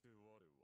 して我は闇となった